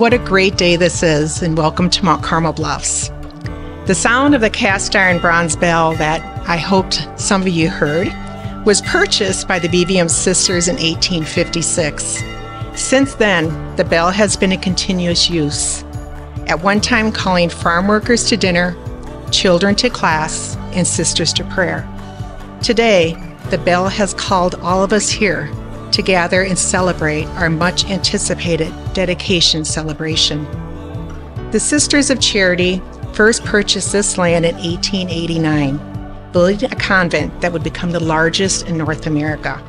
What a great day this is, and welcome to Mount Carmel Bluffs. The sound of the cast iron bronze bell that I hoped some of you heard was purchased by the BVM sisters in 1856. Since then, the bell has been in continuous use, at one time calling farm workers to dinner, children to class, and sisters to prayer. Today, the bell has called all of us here to gather and celebrate our much anticipated dedication celebration. The Sisters of Charity first purchased this land in 1889, building a convent that would become the largest in North America.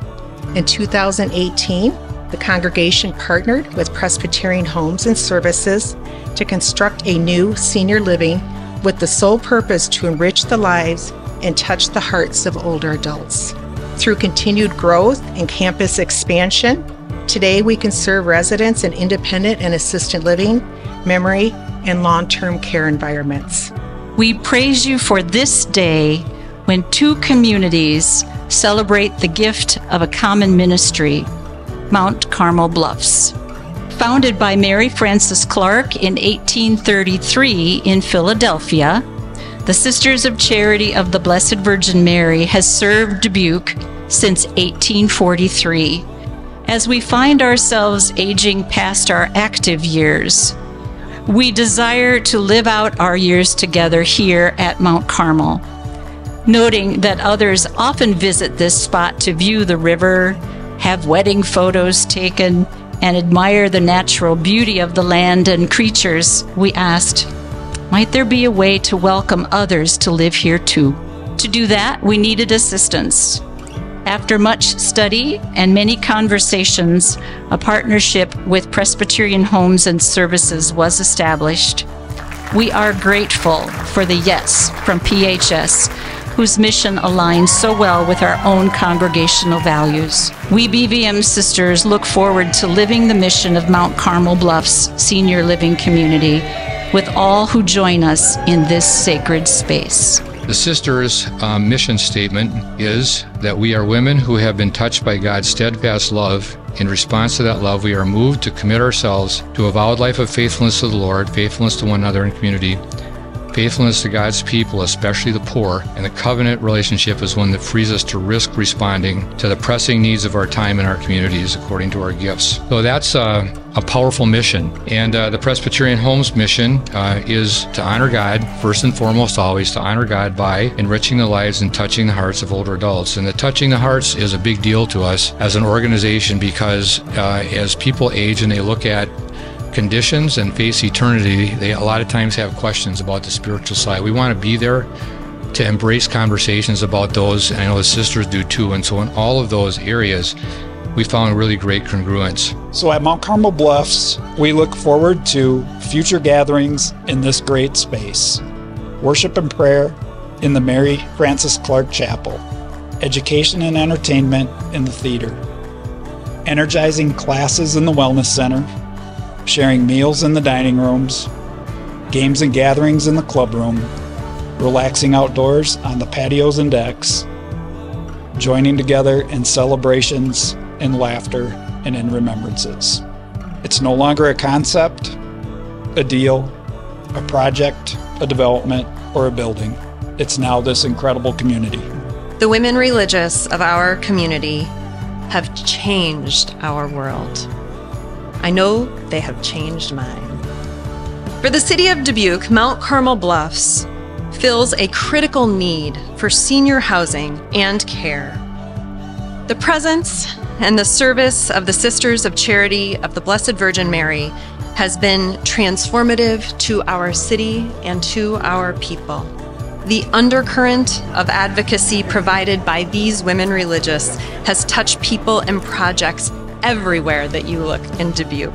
In 2018, the congregation partnered with Presbyterian Homes and Services to construct a new senior living with the sole purpose to enrich the lives and touch the hearts of older adults. Through continued growth and campus expansion, today we can serve residents in independent and assisted living, memory, and long term care environments. We praise you for this day when two communities celebrate the gift of a common ministry, Mount Carmel Bluffs. Founded by Mary Frances Clarke in 1833 in Philadelphia, the Sisters of Charity of the Blessed Virgin Mary has served Dubuque since 1843. As we find ourselves aging past our active years, we desire to live out our years together here at Mount Carmel, noting that others often visit this spot to view the river, have wedding photos taken, and admire the natural beauty of the land and creatures. We asked, might there be a way to welcome others to live here too? To do that, we needed assistance. After much study and many conversations, a partnership with Presbyterian Homes and Services was established. We are grateful for the yes from PHS, whose mission aligns so well with our own congregational values. We BVM sisters look forward to living the mission of Mount Carmel Bluffs Senior Living Community with all who join us in this sacred space. The Sisters' um, mission statement is that we are women who have been touched by God's steadfast love. In response to that love, we are moved to commit ourselves to a vowed life of faithfulness to the Lord, faithfulness to one another in community, faithfulness to God's people, especially the poor, and the covenant relationship is one that frees us to risk responding to the pressing needs of our time and our communities according to our gifts. So that's uh, a powerful mission. And uh, the Presbyterian Homes mission uh, is to honor God, first and foremost, always to honor God by enriching the lives and touching the hearts of older adults. And the touching the hearts is a big deal to us as an organization because uh, as people age and they look at conditions and face eternity, they a lot of times have questions about the spiritual side. We want to be there to embrace conversations about those. and I know the sisters do too. And so in all of those areas, we found really great congruence. So at Mount Carmel Bluffs, we look forward to future gatherings in this great space. Worship and prayer in the Mary Frances Clarke Chapel, education and entertainment in the theater, energizing classes in the Wellness Center, sharing meals in the dining rooms, games and gatherings in the club room, relaxing outdoors on the patios and decks, joining together in celebrations in laughter, and in remembrances. It's no longer a concept, a deal, a project, a development, or a building. It's now this incredible community. The women religious of our community have changed our world. I know they have changed mine. For the city of Dubuque, Mount Carmel Bluffs fills a critical need for senior housing and care. The presence and the service of the Sisters of Charity of the Blessed Virgin Mary has been transformative to our city and to our people. The undercurrent of advocacy provided by these women religious has touched people and projects everywhere that you look in Dubuque.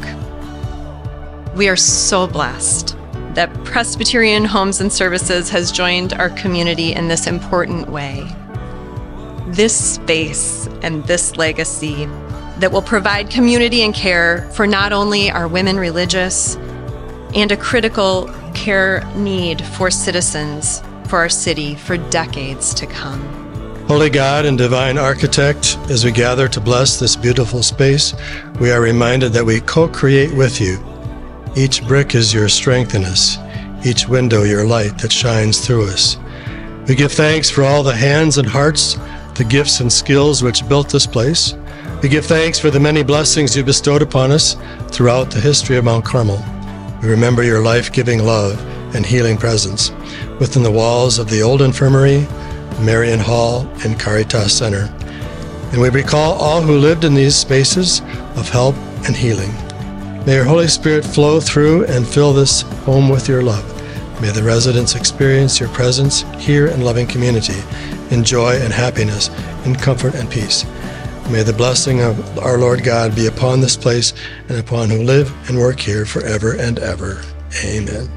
We are so blessed that Presbyterian Homes and Services has joined our community in this important way this space and this legacy that will provide community and care for not only our women religious and a critical care need for citizens for our city for decades to come. Holy God and divine architect, as we gather to bless this beautiful space, we are reminded that we co create with you. Each brick is your strength in us, each window your light that shines through us. We give thanks for all the hands and hearts, the gifts and skills which built this place. We give thanks for the many blessings you bestowed upon us throughout the history of Mount Carmel. We remember your life giving love and healing presence within the walls of the old infirmary, Marion Hall, and Caritas Center. And we recall all who lived in these spaces of help and healing. May your Holy Spirit flow through and fill this home with your love. May the residents experience your presence here in loving community, in joy and happiness, in comfort and peace. May the blessing of our Lord God be upon this place and upon who live and work here forever and ever. Amen.